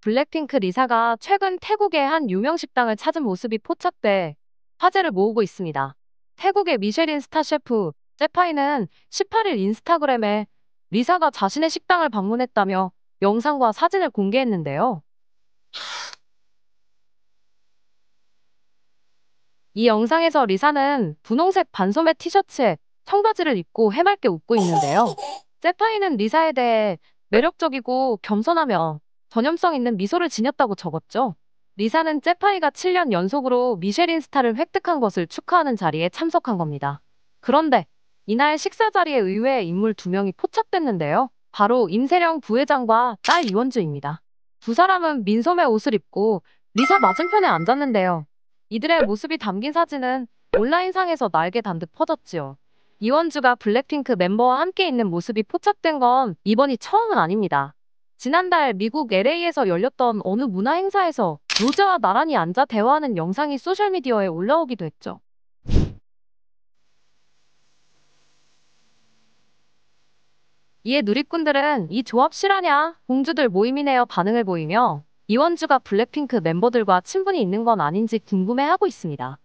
블랙핑크 리사가 최근 태국의 한 유명 식당을 찾은 모습이 포착돼 화제를 모으고 있습니다. 태국의 미쉐린 스타 셰프 제파이는 18일 인스타그램에 리사가 자신의 식당을 방문했다며 영상과 사진을 공개했는데요. 이 영상에서 리사는 분홍색 반소매 티셔츠에 청바지를 입고 해맑게 웃고 있는데요. 제파이는 리사에 대해 매력적이고 겸손하며 전염성 있는 미소를 지녔다고 적었죠. 리사는 제파이가 7년 연속으로 미쉐린 스타를 획득한 것을 축하하는 자리에 참석한 겁니다. 그런데 이날 식사 자리에 의외의 인물 두 명이 포착됐는데요. 바로 임세령 부회장과 딸 이원주입니다. 두 사람은 민소매 옷을 입고 리사 맞은편에 앉았는데요. 이들의 모습이 담긴 사진은 온라인상에서 날개 단듯 퍼졌지요. 이원주가 블랙핑크 멤버와 함께 있는 모습이 포착된 건 이번이 처음은 아닙니다. 지난달 미국 LA에서 열렸던 어느 문화 행사에서 로제와 나란히 앉아 대화하는 영상이 소셜미디어에 올라오기도 했죠. 이에 누리꾼들은 이 조합 실화냐? 공주들 모임이네요 반응을 보이며 이원주가 블랙핑크 멤버들과 친분이 있는 건 아닌지 궁금해하고 있습니다.